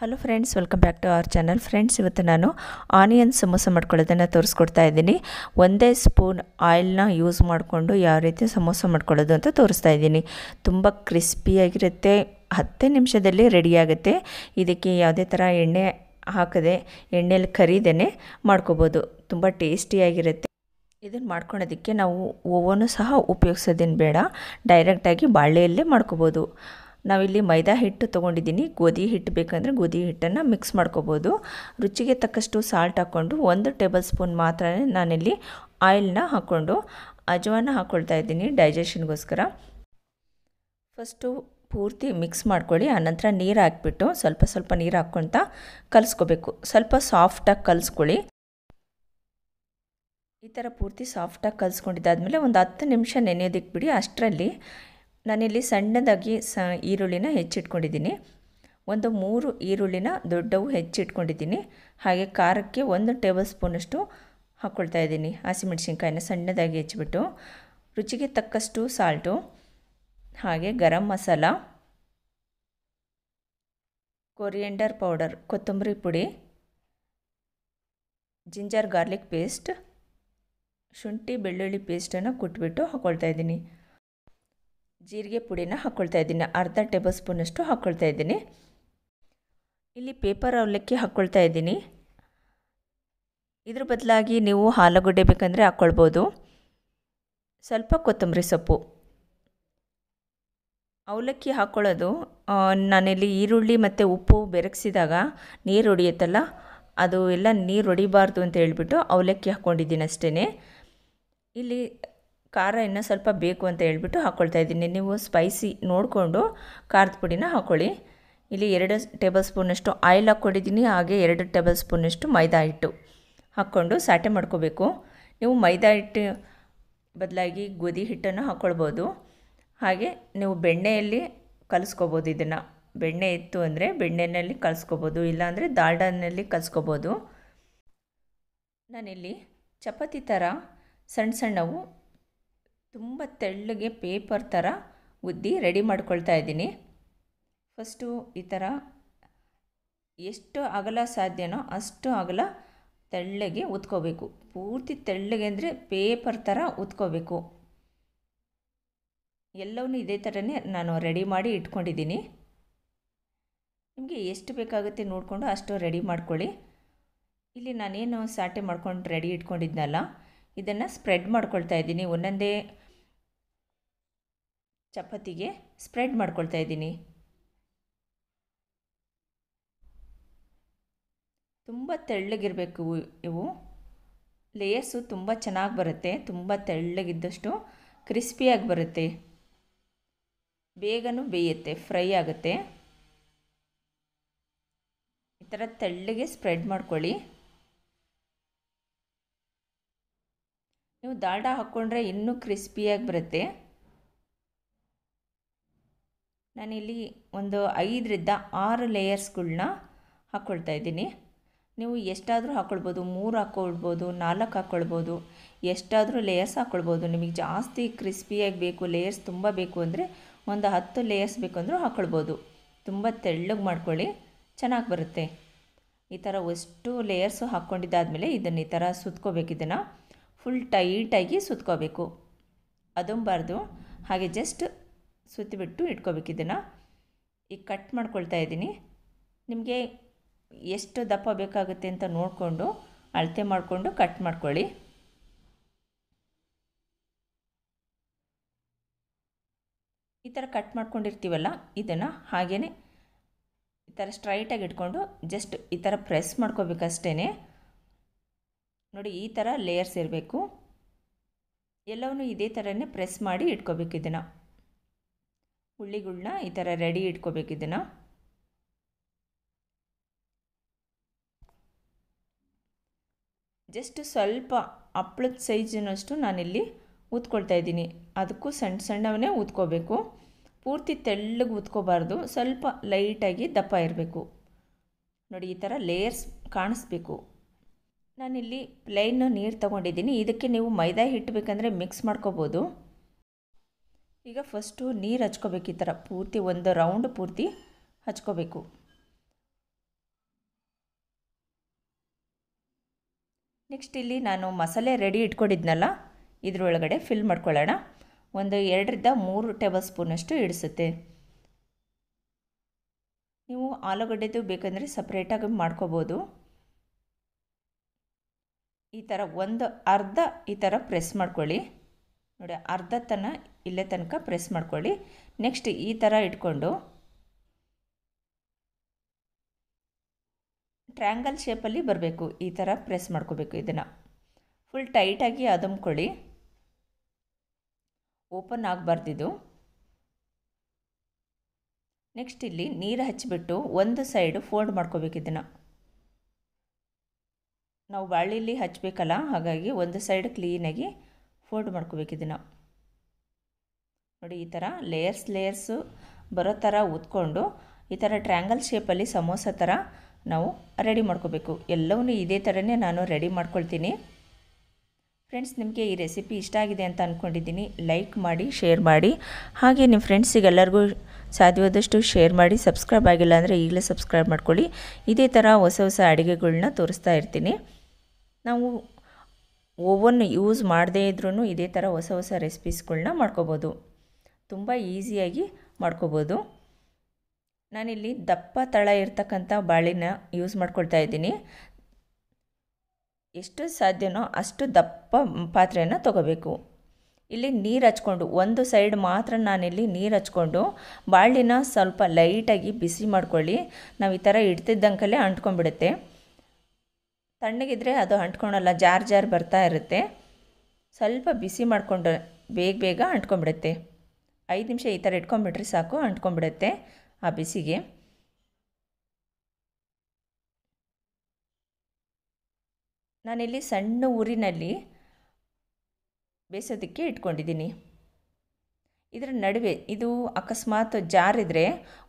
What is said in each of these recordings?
Hello friends welcome back to our channel friends ಇವತ್ತು ನಾನು onion samosa ಮಾಡ್ಕೊಳ್ಳೋದನ್ನು ತೋರಿಸ್ಕೊಡ್ತಾ ಇದ್ದೀನಿ. ಒಂದೇ ಸ್ಪೂನ್ ಆಯಿಲ್ನ ಯೂಸ್ ಮಾಡಿಕೊಂಡು ಯಾವ ರೀತಿ ಸಮೋಸ ಮಾಡ್ಕೊಳ್ಳೋದು ಅಂತ ತೋರಿಸ್ತಾ ಇದ್ದೀನಿ. ತುಂಬ ಕ್ರಿಸ್ಪಿಯಾಗಿರುತ್ತೆ ಹತ್ತೇ ನಿಮಿಷದಲ್ಲಿ ರೆಡಿಯಾಗುತ್ತೆ ಇದಕ್ಕೆ ಯಾವುದೇ ಥರ ಎಣ್ಣೆ ಹಾಕದೆ, ಎಣ್ಣೆಯಲ್ಲಿ ಕರಿದೇ ಮಾಡ್ಕೋಬೋದು. ತುಂಬ ಟೇಸ್ಟಿಯಾಗಿರುತ್ತೆ ಇದನ್ನು ಮಾಡ್ಕೊಳೋದಕ್ಕೆ ನಾವು ಓವನು ಸಹ ಉಪಯೋಗಿಸೋದೇನು ಬೇಡ. ಡೈರೆಕ್ಟಾಗಿ ಬಾಳೆಯಲ್ಲೇ ಮಾಡ್ಕೋಬೋದು. ನಾವಿಲ್ಲಿ ಮೈದಾ ಹಿಟ್ಟು ತೊಗೊಂಡಿದ್ದೀನಿ. ಗೋಧಿ ಹಿಟ್ಟು ಬೇಕಂದರೆ ಗೋಧಿ ಹಿಟ್ಟನ್ನು ಮಿಕ್ಸ್ ಮಾಡ್ಕೋಬೋದು. ರುಚಿಗೆ ತಕ್ಕಷ್ಟು ಸಾಲ್ಟ್ ಹಾಕ್ಕೊಂಡು ಒಂದು ಟೇಬಲ್ ಸ್ಪೂನ್ ಮಾತ್ರ ನಾನಿಲ್ಲಿ ಆಯಿಲ್ನ ಹಾಕ್ಕೊಂಡು ಅಜವಾನ ಹಾಕ್ಕೊಳ್ತಾ ಇದ್ದೀನಿ ಡೈಜೆಷನ್ಗೋಸ್ಕರ ಫಸ್ಟು ಪೂರ್ತಿ ಮಿಕ್ಸ್ ಮಾಡ್ಕೊಳ್ಳಿ. ಆನಂತರ ನೀರು ಹಾಕ್ಬಿಟ್ಟು ಸ್ವಲ್ಪ ಸ್ವಲ್ಪ ನೀರು ಹಾಕ್ಕೊಳ್ತಾ ಕಲಿಸ್ಕೋಬೇಕು. ಸ್ವಲ್ಪ ಸಾಫ್ಟಾಗಿ ಕಲಿಸ್ಕೊಳ್ಳಿ. ಈ ಥರ ಪೂರ್ತಿ ಸಾಫ್ಟಾಗಿ ಕಲಿಸ್ಕೊಂಡಿದ್ದಾದಮೇಲೆ ಒಂದು ಹತ್ತು ನಿಮಿಷ ನೆನೆಯೋದಕ್ಕೆ ಬಿಡಿ. ಅಷ್ಟರಲ್ಲಿ ನಾನಿಲ್ಲಿ ಸಣ್ಣದಾಗಿ ಸ ಈರುಳ್ಳಿನ ಹೆಚ್ಚಿಟ್ಕೊಂಡಿದ್ದೀನಿ. ಒಂದು ಮೂರು ಈರುಳ್ಳಿನ ದೊಡ್ಡವು ಹೆಚ್ಚಿಟ್ಕೊಂಡಿದ್ದೀನಿ. ಹಾಗೆ ಖಾರಕ್ಕೆ ಒಂದು ಟೇಬಲ್ ಸ್ಪೂನಷ್ಟು ಹಾಕ್ಕೊಳ್ತಾ ಇದ್ದೀನಿ. ಹಸಿಮೆಣ್ಸಿನ್ಕಾಯಿನ ಸಣ್ಣದಾಗಿ ಹೆಚ್ಚಿಬಿಟ್ಟು. ರುಚಿಗೆ ತಕ್ಕಷ್ಟು ಸಾಲ್ಟು. ಹಾಗೆ ಗರಂ ಮಸಾಲ. ಕೊರಿಯಂಡರ್ ಪೌಡರ್, ಕೊತ್ತಂಬರಿ ಪುಡಿ. Ginger garlic paste. ಶುಂಠಿ ಬೆಳ್ಳುಳ್ಳಿ ಪೇಸ್ಟನ್ನು ಕುಟ್ಬಿಟ್ಟು ಹಾಕ್ಕೊಳ್ತಾ ಇದ್ದೀನಿ. ಜೀರಿಗೆ ಪುಡಿನ ಹಾಕ್ಕೊಳ್ತಾ ಇದ್ದೀನಿ. ಅರ್ಧ ಟೇಬಲ್ ಸ್ಪೂನಷ್ಟು ಹಾಕ್ಕೊಳ್ತಾ ಇದ್ದೀನಿ. ಇಲ್ಲಿ ಪೇಪರ್ ಅವಲಕ್ಕಿ ಹಾಕ್ಕೊಳ್ತಾ ಇದ್ದೀನಿ. ಇದ್ರ ಬದಲಾಗಿ ನೀವು ಆಲೂಗಡ್ಡೆ ಬೇಕಂದರೆ ಹಾಕ್ಕೊಳ್ಬೋದು ಸ್ವಲ್ಪ ಕೊತ್ತಂಬರಿ ಸೊಪ್ಪು. ಅವಲಕ್ಕಿ ಹಾಕ್ಕೊಳ್ಳೋದು ನಾನಿಲ್ಲಿ ಈರುಳ್ಳಿ ಮತ್ತು ಉಪ್ಪು ಬೆರಗಿಸಿದಾಗ ನೀರು ಹೊಡಿಯುತ್ತಲ್ಲ, ಅದು ಎಲ್ಲ ನೀರು ಹೊಡಿಬಾರ್ದು ಅಂತ ಹೇಳಿಬಿಟ್ಟು ಅವಲಕ್ಕಿ ಹಾಕ್ಕೊಂಡಿದ್ದೀನಿ ಅಷ್ಟೇ ಇಲ್ಲಿ ಖಾರ ಇನ್ನೂ ಸ್ವಲ್ಪ ಬೇಕು ಅಂತ ಹೇಳ್ಬಿಟ್ಟು ಹಾಕ್ಕೊಳ್ತಾ ಇದ್ದೀನಿ. ನೀವು ಸ್ಪೈಸಿ ನೋಡಿಕೊಂಡು ಖಾರದ ಪುಡಿನ ಹಾಕ್ಕೊಳ್ಳಿ ಇಲ್ಲಿ ಎರಡು ಟೇಬಲ್ ಸ್ಪೂನಷ್ಟು ಆಯಿಲ್ ಹಾಕ್ಕೊಂಡಿದ್ದೀನಿ, ಹಾಗೆ ಎರಡು ಟೇಬಲ್ ಸ್ಪೂನಷ್ಟು ಮೈದಾ ಹಿಟ್ಟು ಹಾಕ್ಕೊಂಡು ಸಾಟೆ ಮಾಡ್ಕೋಬೇಕು. ನೀವು ಮೈದಾ ಹಿಟ್ಟು ಬದಲಾಗಿ ಗೋಧಿ ಹಿಟ್ಟನ್ನು ಹಾಕ್ಕೊಳ್ಬೋದು ಹಾಗೆ ನೀವು ಬೆಣ್ಣೆಯಲ್ಲಿ ಕಲಿಸ್ಕೋಬೋದು ಇದನ್ನು. ಬೆಣ್ಣೆ ಇತ್ತು ಅಂದರೆ ಬೆಣ್ಣೆಯಲ್ಲಿ ಕಲಿಸ್ಕೋಬೋದು, ಇಲ್ಲಾಂದರೆ ದಾಲ್ಡನ್ನಲ್ಲಿ ಕಲಿಸ್ಕೋಬೋದು. ನಾನಿಲ್ಲಿ ಚಪಾತಿ ಥರ ಸಣ್ಣ ಸಣ್ಣವು ತುಂಬ ತೆಳ್ಳಗೆ ಪೇಪರ್ ಥರ ಉದ್ದಿ ರೆಡಿ ಮಾಡ್ಕೊಳ್ತಾ ಇದ್ದೀನಿ. ಫಸ್ಟು ಈ ಥರ ಎಷ್ಟು ಅಗಲ ಸಾಧ್ಯನೋ ಅಷ್ಟು ಅಗಲ ತೆಳ್ಳಗೆ ಉತ್ಕೋಬೇಕು. ಪೂರ್ತಿ ತೆಳ್ಳಗೆ ಅಂದರೆ ಪೇಪರ್ ಥರ ಉತ್ಕೋಬೇಕು. ಎಲ್ಲವನ್ನೂ ಇದೇ ಥರನೇ ನಾನು ರೆಡಿ ಮಾಡಿ ಇಟ್ಕೊಂಡಿದ್ದೀನಿ. ನಿಮಗೆ ಎಷ್ಟು ಬೇಕಾಗುತ್ತೆ ನೋಡಿಕೊಂಡು ಅಷ್ಟು ರೆಡಿ ಮಾಡ್ಕೊಳ್ಳಿ. ಇಲ್ಲಿ ನಾನೇನು ಸಾಟೆ ಮಾಡ್ಕೊಂಡು ರೆಡಿ ಇಟ್ಕೊಂಡಿದ್ನಲ್ಲ ಇದನ್ನು ಸ್ಪ್ರೆಡ್ ಮಾಡ್ಕೊಳ್ತಾ ಇದ್ದೀನಿ. ಒಂದೊಂದೇ ಚಪಾತಿಗೆ ಸ್ಪ್ರೆಡ್ ಮಾಡ್ಕೊಳ್ತಾ ಇದ್ದೀನಿ. ತುಂಬ ತೆಳ್ಳಗಿರಬೇಕು ಇವು. ಲೇಯರ್ಸು ತುಂಬ ಚೆನ್ನಾಗಿ ಬರುತ್ತೆ. ತುಂಬ ತೆಳ್ಳಗಿದ್ದಷ್ಟು ಕ್ರಿಸ್ಪಿಯಾಗಿ ಬರುತ್ತೆ. ಬೇಗನೂ ಬೇಯುತ್ತೆ ಫ್ರೈ ಆಗುತ್ತೆ. ಈ ಥರ ತೆಳ್ಳಗೆ ಸ್ಪ್ರೆಡ್ ಮಾಡ್ಕೊಳ್ಳಿ. ನೀವು ದಾಲ್ಡಾ ಹಾಕ್ಕೊಂಡ್ರೆ ಇನ್ನೂ ಕ್ರಿಸ್ಪಿಯಾಗಿ ಬರುತ್ತೆ. ನಾನಿಲ್ಲಿ ಒಂದು ಐದರಿಂದ ಆರು ಲೇಯರ್ಸ್ಗಳನ್ನ ಹಾಕ್ಕೊಳ್ತಾ ಇದ್ದೀನಿ. ನೀವು ಎಷ್ಟಾದರೂ ಹಾಕ್ಕೊಳ್ಬೋದು ಮೂರು ಹಾಕ್ಕೊಳ್ಬೋದು ನಾಲ್ಕು ಹಾಕ್ಕೊಳ್ಬೋದು ಎಷ್ಟಾದರೂ ಲೇಯರ್ಸ್ ಹಾಕ್ಕೊಳ್ಬೋದು ನಿಮಗೆ ಜಾಸ್ತಿ ಕ್ರಿಸ್ಪಿಯಾಗಿ ಬೇಕು, ಲೇಯರ್ಸ್ ತುಂಬ ಬೇಕು ಅಂದರೆ ಒಂದು ಹತ್ತು ಲೇಯರ್ಸ್ ಬೇಕು ಅಂದರೂ ಹಾಕ್ಕೊಳ್ಬೋದು ತುಂಬ ತೆಳ್ಳಗೆ ಮಾಡ್ಕೊಳ್ಳಿ, ಚೆನ್ನಾಗಿ ಬರುತ್ತೆ. ಈ ಥರ ಅಷ್ಟು ಲೇಯರ್ಸು ಹಾಕ್ಕೊಂಡಿದ್ದಾದಮೇಲೆ ಇದನ್ನು ಈ ಥರ ಸುತ್ಕೋಬೇಕು ಇದನ್ನು. ಫುಲ್ ಟೈಟಾಗಿ ಸುತ್ಕೋಬೇಕು. ಅದೊಂಬಾರ್ದು ಹಾಗೆ ಜಸ್ಟ್ ಸುತ್ತಿಬಿಟ್ಟು ಇಟ್ಕೋಬೇಕು ಇದನ್ನು. ಈಗ ಕಟ್ ಮಾಡ್ಕೊಳ್ತಾ ಇದ್ದೀನಿ. ನಿಮಗೆ ಎಷ್ಟು ದಪ್ಪ ಬೇಕಾಗುತ್ತೆ ಅಂತ ನೋಡಿಕೊಂಡು, ಅಳತೆ ಮಾಡಿಕೊಂಡು ಕಟ್ ಮಾಡ್ಕೊಳ್ಳಿ. ಈ ಥರ ಕಟ್ ಮಾಡ್ಕೊಂಡಿರ್ತೀವಲ್ಲ, ಇದನ್ನು ಹಾಗೆಯೇ ಈ ಥರ ಸ್ಟ್ರೈಟಾಗಿ ಇಟ್ಕೊಂಡು ಜಸ್ಟ್ ಈ ಥರ ಪ್ರೆಸ್ ಮಾಡ್ಕೋಬೇಕಷ್ಟೇ ನೋಡಿ, ಈ ಥರ ಲೇಯರ್ಸ್ ಇರಬೇಕು. ಎಲ್ಲವನ್ನೂ ಇದೇ ಥರನೇ ಪ್ರೆಸ್ ಮಾಡಿ ಇಟ್ಕೋಬೇಕು ಇದನ್ನು. ಹುಳ್ಳಿಗಳ್ನ ಈ ಥರ ರೆಡಿ ಇಟ್ಕೋಬೇಕು ಇದನ್ನು. ಜಸ್ಟ್ ಸ್ವಲ್ಪ ಹಪ್ಪಳದ ಸೈಜಿನಷ್ಟು ನಾನಿಲ್ಲಿ ಊದ್ಕೊಳ್ತಾ ಇದ್ದೀನಿ. ಅದಕ್ಕೂ ಸಣ್ಣ ಸಣ್ಣವನ್ನೇ ಊದ್ಕೋಬೇಕು ಪೂರ್ತಿ ತೆಳ್ಳಗೆ ಊದ್ಕೋಬಾರ್ದು ಸ್ವಲ್ಪ ಲೈಟಾಗಿ ದಪ್ಪ ಇರಬೇಕು. ನೋಡಿ, ಈ ಥರ ಲೇಯರ್ಸ್ ಕಾಣಿಸ್ಬೇಕು. ನಾನಿಲ್ಲಿ ಪ್ಲೈನು ನೀರು ತೊಗೊಂಡಿದ್ದೀನಿ. ಇದಕ್ಕೆ ನೀವು ಮೈದಾ ಹಿಟ್ಟು ಬೇಕಂದರೆ ಮಿಕ್ಸ್ ಮಾಡ್ಕೋಬೋದು. ಈಗ ಫಸ್ಟು ನೀರು ಹಚ್ಕೋಬೇಕು ಈ ಥರ ಪೂರ್ತಿ ಒಂದು ರೌಂಡ್ ಪೂರ್ತಿ ಹಚ್ಕೋಬೇಕು. ನೆಕ್ಸ್ಟ್ ಇಲ್ಲಿ ನಾನು ಮಸಾಲೆ ರೆಡಿ ಇಟ್ಕೊಂಡಿದ್ನಲ್ಲ, ಇದರೊಳಗಡೆ ಫಿಲ್ ಮಾಡ್ಕೊಳ್ಳೋಣ. ಒಂದು ಎರಡರಿಂದ ಮೂರು ಟೇಬಲ್ ಸ್ಪೂನಷ್ಟು ಇಡಿಸುತ್ತೆ. ನೀವು ಆಲೂಗಡ್ಡೆದು ಬೇಕಂದರೆ ಸಪ್ರೇಟಾಗಿ ಮಾಡ್ಕೋಬೋದು. ಈ ಥರ ಒಂದು ಅರ್ಧ ಈ ಥರ ಪ್ರೆಸ್ ಮಾಡ್ಕೊಳ್ಳಿ. ನೋಡಿ, ಅರ್ಧ ತನ ಇಲ್ಲೇ ತನಕ ಪ್ರೆಸ್ ಮಾಡ್ಕೊಳ್ಳಿ. ನೆಕ್ಸ್ಟ್ ಈ ಥರ ಇಟ್ಕೊಂಡು ಟ್ರ್ಯಾಂಗಲ್ ಶೇಪಲ್ಲಿ ಬರಬೇಕು. ಈ ಥರ ಪ್ರೆಸ್ ಮಾಡ್ಕೋಬೇಕು ಇದನ್ನು. ಫುಲ್ ಟೈಟಾಗಿ ಅದಮ್ಕೊಳ್ಳಿ. ಓಪನ್ ಆಗಬಾರ್ದಿದು. ನೆಕ್ಸ್ಟ್ ಇಲ್ಲಿ ನೀರು ಹಚ್ಚಿಬಿಟ್ಟು ಒಂದು ಸೈಡು ಫೋಲ್ಡ್ ಮಾಡ್ಕೋಬೇಕು ಇದನ್ನು. ನಾವು ಬಾಳಿಲಿ ಹಚ್ಚಬೇಕಲ್ಲ ಹಾಗಾಗಿ ಒಂದು ಸೈಡ್ ಕ್ಲೀನಾಗಿ ಫೋಲ್ಡ್ ಮಾಡ್ಕೋಬೇಕು ಇದನ್ನು ನೋಡಿ, ಈ ಥರ ಲೇಯರ್ಸ್ ಲೇಯರ್ಸು ಬರೋ ಥರ ಉತ್ಕೊಂಡು ಈ ಥರ ಟ್ರ್ಯಾಂಗಲ್ ಶೇಪಲ್ಲಿ ಸಮೋಸ ಥರ ನಾವು ರೆಡಿ ಮಾಡ್ಕೋಬೇಕು. ಎಲ್ಲವೂ ಇದೇ ಥರನೇ ನಾನು ರೆಡಿ ಮಾಡ್ಕೊಳ್ತೀನಿ. ಫ್ರೆಂಡ್ಸ್ ನಿಮಗೆ ಈ ರೆಸಿಪಿ ಇಷ್ಟ ಆಗಿದೆ ಅಂತ ಅಂದ್ಕೊಂಡಿದ್ದೀನಿ ಲೈಕ್ ಮಾಡಿ ಶೇರ್ ಮಾಡಿ. ಹಾಗೆ ನಿಮ್ಮ ಫ್ರೆಂಡ್ಸಿಗೆಲ್ಲರಿಗೂ ಸಾಧ್ಯವಾದಷ್ಟು ಶೇರ್ ಮಾಡಿ. ಸಬ್ಸ್ಕ್ರೈಬ್ ಆಗಿಲ್ಲ ಅಂದರೆ ಈಗಲೇ ಸಬ್ಸ್ಕ್ರೈಬ್ ಮಾಡ್ಕೊಳ್ಳಿ. ಇದೇ ಥರ ಹೊಸ ಹೊಸ ಅಡುಗೆಗಳನ್ನ ತೋರಿಸ್ತಾ ಇರ್ತೀನಿ. ನಾವು ಓವನ್ ಯೂಸ್ ಮಾಡದೇ ಇದ್ರೂ ಇದೇ ಥರ ಹೊಸ ಹೊಸ ರೆಸಿಪೀಸ್ಗಳನ್ನ ಮಾಡ್ಕೋಬೋದು. ತುಂಬ ಈಸಿಯಾಗಿ ಮಾಡ್ಕೋಬೋದು. ನಾನಿಲ್ಲಿ ದಪ್ಪ ತಳ ಇರ್ತಕ್ಕಂಥ ಬಾಳಿನ ಯೂಸ್ ಮಾಡ್ಕೊಳ್ತಾ ಇದ್ದೀನಿ. ಎಷ್ಟು ಸಾಧ್ಯನೋ ಅಷ್ಟು ದಪ್ಪ ಪಾತ್ರೆಯನ್ನು ತೊಗೋಬೇಕು. ಇಲ್ಲಿ ನೀರು ಹಚ್ಕೊಂಡು, ಒಂದು ಸೈಡ್ ಮಾತ್ರ ನಾನಿಲ್ಲಿ ನೀರು ಹಚ್ಕೊಂಡು ಬಾಳಿನ ಸ್ವಲ್ಪ ಲೈಟಾಗಿ ಬಿಸಿ ಮಾಡ್ಕೊಳ್ಳಿ. ನಾವು ಈ ಥರ ಇಡ್ತಿದ್ದಂಕಲ್ಲೇ ಅಂಟ್ಕೊಂಡ್ಬಿಡುತ್ತೆ. ತಣ್ಣಗಿದ್ರೆ ಅದು ಅಂಟ್ಕೊಳಲ್ಲ, ಜಾರ್ ಜಾರ್ ಬರ್ತಾ ಇರುತ್ತೆ. ಸ್ವಲ್ಪ ಬಿಸಿ ಮಾಡಿಕೊಂಡು ಬೇಗ ಬೇಗ ಅಂಟ್ಕೊಂಡ್ಬಿಡುತ್ತೆ. ಐದು ನಿಮಿಷ ಈ ಥರ ಇಟ್ಕೊಂಬಿಟ್ರೆ ಸಾಕು, ಅಂಟ್ಕೊಂಡ್ಬಿಡುತ್ತೆ ಆ ಬಿಸಿಗೆ. ನಾನಿಲ್ಲಿ ಸಣ್ಣ ಊರಿನಲ್ಲಿ ಬೇಸೋದಕ್ಕೆ ಇಟ್ಕೊಂಡಿದ್ದೀನಿ. ಇದರ ನಡುವೆ ಇದು ಅಕಸ್ಮಾತ್ ಜಾರಿದ್ರೆ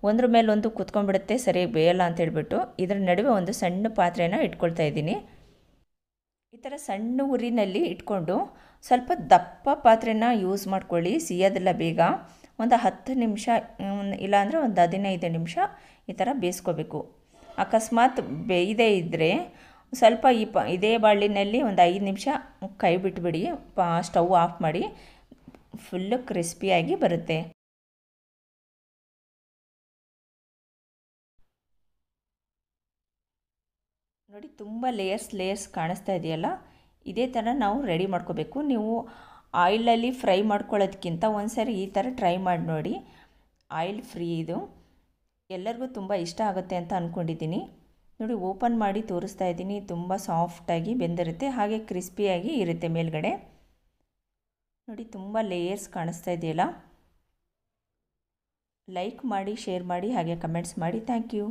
ಒಂದ್ರ ಮೇಲೆ ಒಂದು ಕುತ್ಕೊಂಡ್ಬಿಡುತ್ತೆ, ಸರಿ ಬೇಯಲ್ಲ ಅಂತ ಹೇಳ್ಬಿಟ್ಟು ಇದರ ನಡುವೆ ಒಂದು ಸಣ್ಣ ಪಾತ್ರೆನ ಇಟ್ಕೊಳ್ತಾ ಇದ್ದೀನಿ. ಈ ಥರ ಸಣ್ಣ ಉರಿನಲ್ಲಿ ಇಟ್ಕೊಂಡು ಸ್ವಲ್ಪ ದಪ್ಪ ಪಾತ್ರೆನ ಯೂಸ್ ಮಾಡ್ಕೊಳ್ಳಿ, ಸಿಯೋದಿಲ್ಲ ಬೇಗ. ಒಂದು ಹತ್ತು ನಿಮಿಷ ಇಲ್ಲಾಂದರೆ ಒಂದು ಹದಿನೈದು ನಿಮಿಷ ಈ ಥರ ಬೇಯಿಸ್ಕೋಬೇಕು. ಅಕಸ್ಮಾತ್ ಬೇಯದೇ ಇದ್ದರೆ ಸ್ವಲ್ಪ ಈ ಪ, ಇದೇ ಬಾಳಿನಲ್ಲಿ ಒಂದು ಐದು ನಿಮಿಷ ಕೈ ಬಿಟ್ಬಿಡಿ, ಪಾ, ಸ್ಟವ್ ಆಫ್ ಮಾಡಿ ಫುಲ್ಲು ಕ್ರಿಸ್ಪಿಯಾಗಿ ಬರುತ್ತೆ. ನೋಡಿ, ತುಂಬ ಲೇಯರ್ಸ್ ಲೇಯರ್ಸ್ ಕಾಣಿಸ್ತಾ ಇದೆಯಲ್ಲ? ಇದೇ ಥರ ನಾವು ರೆಡಿ ಮಾಡ್ಕೋಬೇಕು. ನೀವು ಆಯಿಲಲ್ಲಿ ಫ್ರೈ ಮಾಡ್ಕೊಳ್ಳೋದಕ್ಕಿಂತ ಒಂದು ಸಾರಿ ಈ ಥರ ಟ್ರೈ ಮಾಡಿ ನೋಡಿ. ಆಯಿಲ್ ಫ್ರೀ ಇದು. ಎಲ್ಲರಿಗೂ ತುಂಬ ಇಷ್ಟ ಆಗುತ್ತೆ ಅಂತ ಅಂದ್ಕೊಂಡಿದ್ದೀನಿ ನೋಡಿ ಓಪನ್ ಮಾಡಿ ತೋರಿಸ್ತಾ ಇದ್ದೀನಿ ತುಂಬ ಸಾಫ್ಟಾಗಿ ಬೆಂದಿರುತ್ತೆ. ಹಾಗೆ ಕ್ರಿಸ್ಪಿಯಾಗಿ ಇರುತ್ತೆ ಮೇಲ್ಗಡೆ. ನೋಡಿ ತುಂಬ ಲೇಯರ್ಸ್ ಕಾಣಿಸ್ತಾ ಇದೆಯಲ್ಲ? ಲೈಕ್ ಮಾಡಿ ಶೇರ್ ಮಾಡಿ ಹಾಗೆ ಕಮೆಂಟ್ಸ್ ಮಾಡಿ. Thank you